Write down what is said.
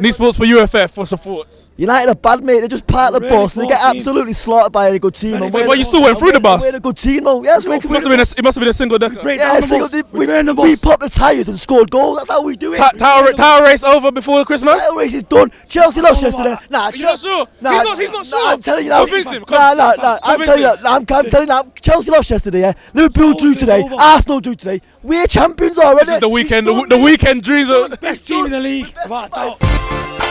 Neeks Sports for UFF. What's your thoughts? United are bad, mate. They just part the Really bus. They get team. absolutely slaughtered by a good team. Very and good we're- Well, you still went through the and bus. We're a good team, though. Yes, we're It must have been a, it must have been a single decker. Break Yeah, down the single, bus. we, We ran the we popped the tyres and scored goals. That's how we do it. Ta- Tower, tower race over before Christmas. Tower race is done. Chelsea lost yesterday. Nah, You're not sure? Nah, He's not- he's not nah, sure. I'm telling you now. Convince him, Nah, convince nah, him. nah. I'm Convince telling you. him. now, I'm, I'm telling you now. Chelsea lost yesterday. Yeah. Liverpool It's drew over, today. it's over. Arsenal drew today. We're champions already. This is the weekend. The, It's the weekend dreams are. Best team in the league. Doubt.